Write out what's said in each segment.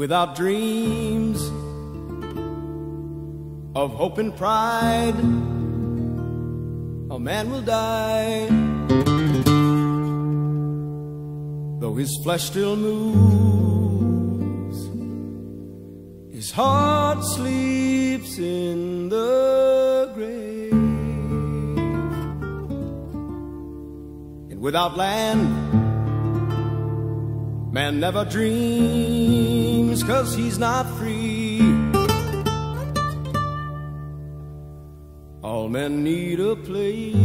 without dreams of hope and pride, a man will die. Though his flesh still moves, his heart sleeps in the grave. And without land, man never dreams, cause he's not free. All men need a place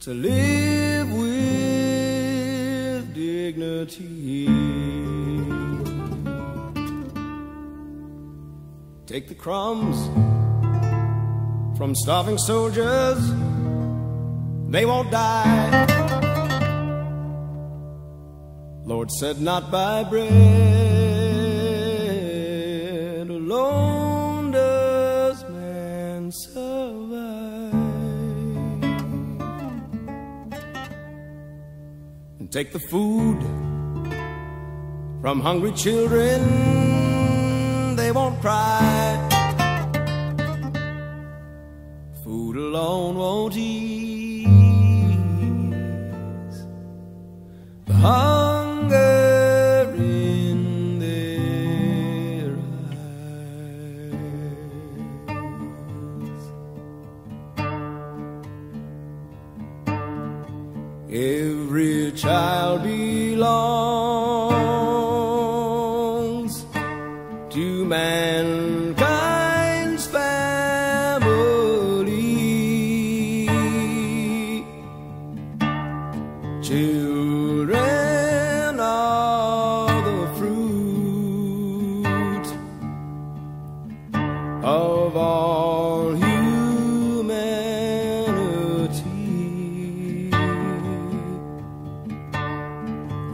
to live with dignity. Take the crumbs from starving soldiers, they won't die. Lord said, Not by bread alone does man survive. And take the food from hungry children, they won't cry. Food alone won't ease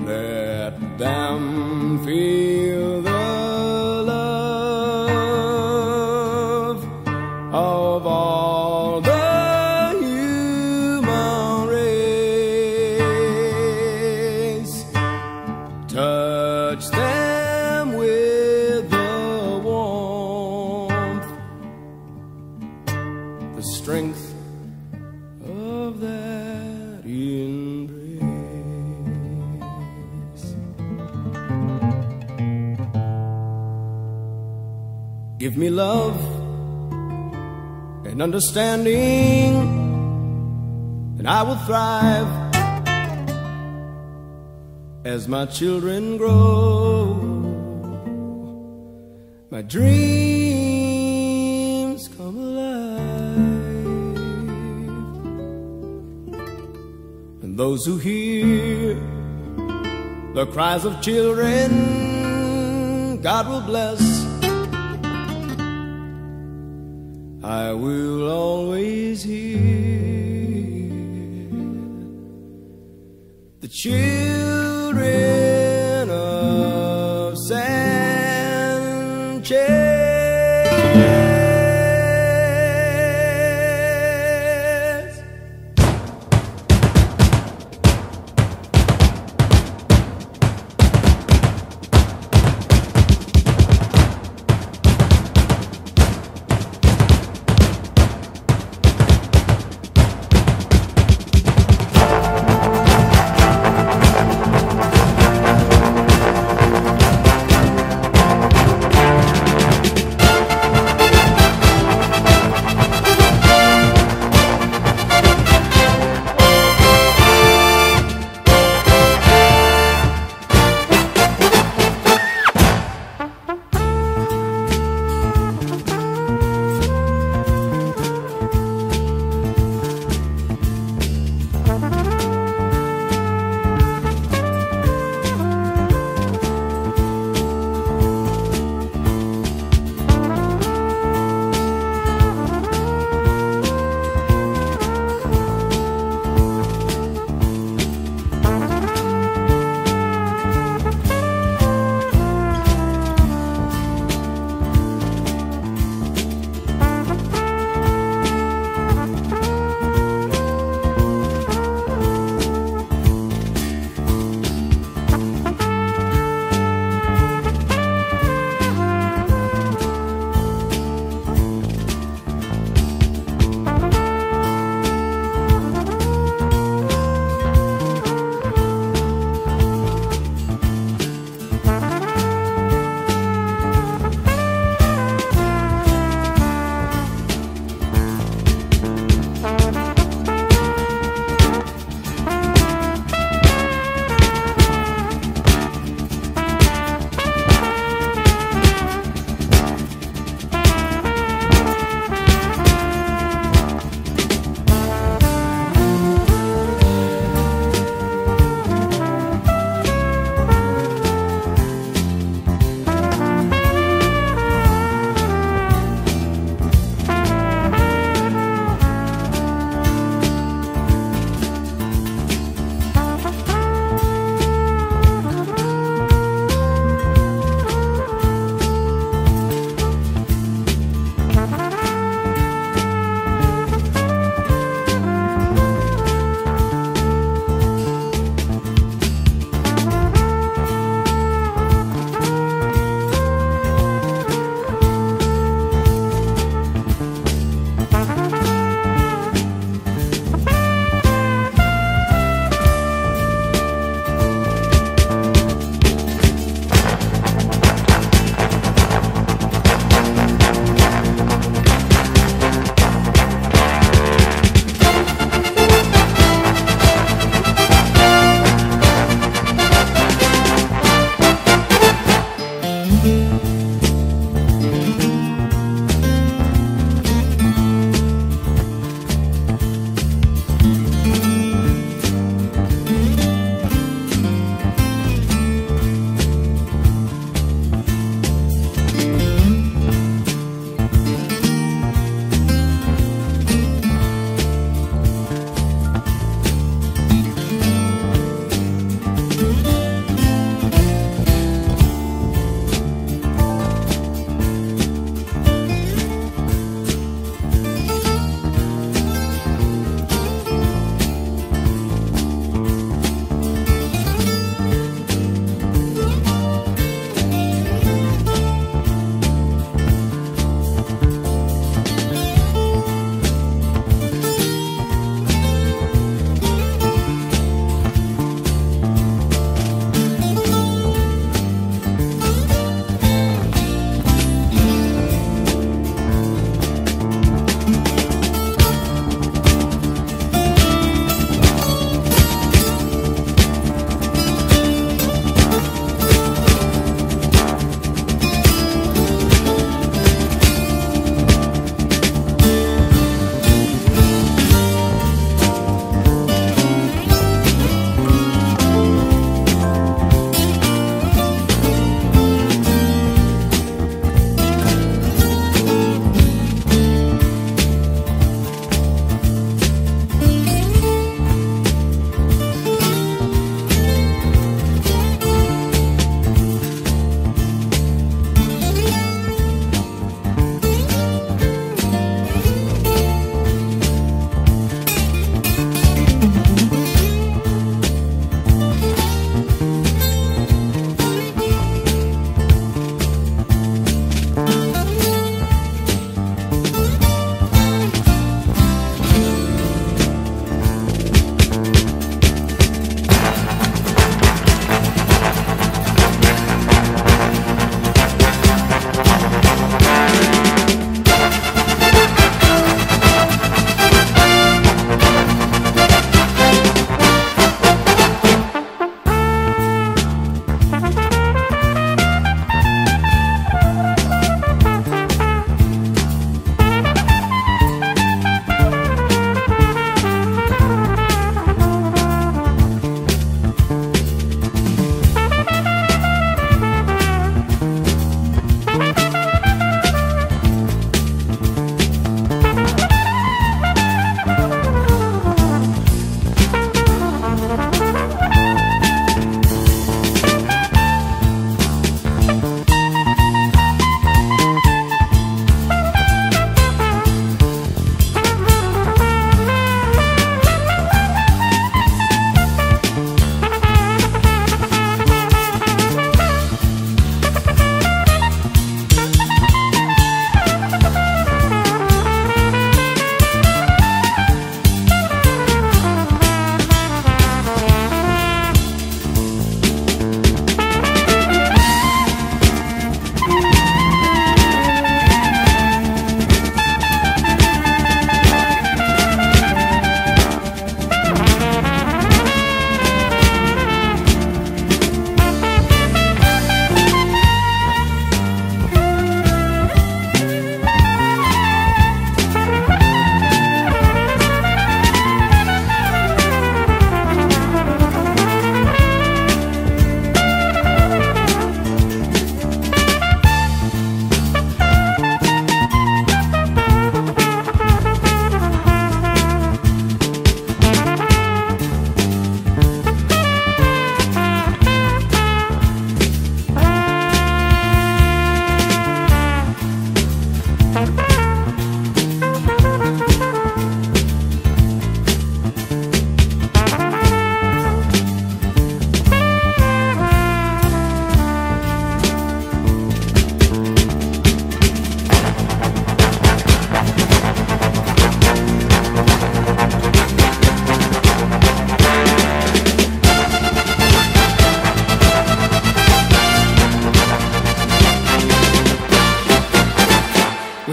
Let them feel the love of all the human race. Touch them with the warmth, the strength of that Give me love and understanding, and I will thrive as my children grow. My dreams come alive, and those who hear the cries of children, God will bless. I will always hear the children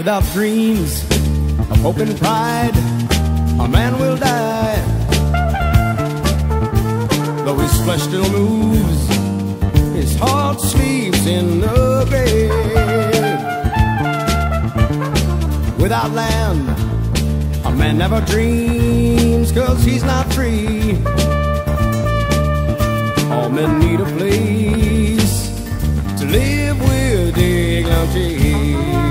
without dreams of hope and pride, a man will die. Though his flesh still moves, his heart sleeps in the grave. Without land, a man never dreams, cause he's not free. All men need a place to live with dignity.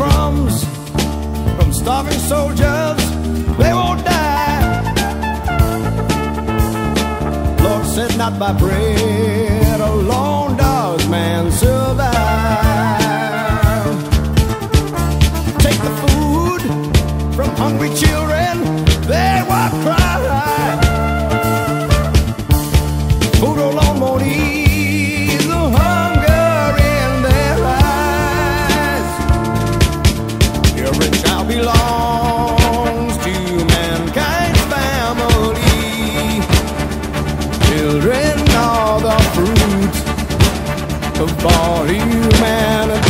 Crumbs from starving soldiers, they won't die. Lord said, not by bread alone does man survive. Of all humanity.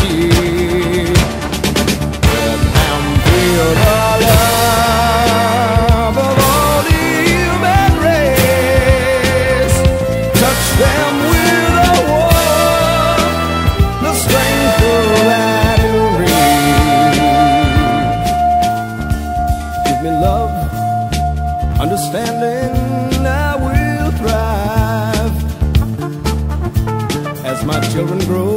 My children grow,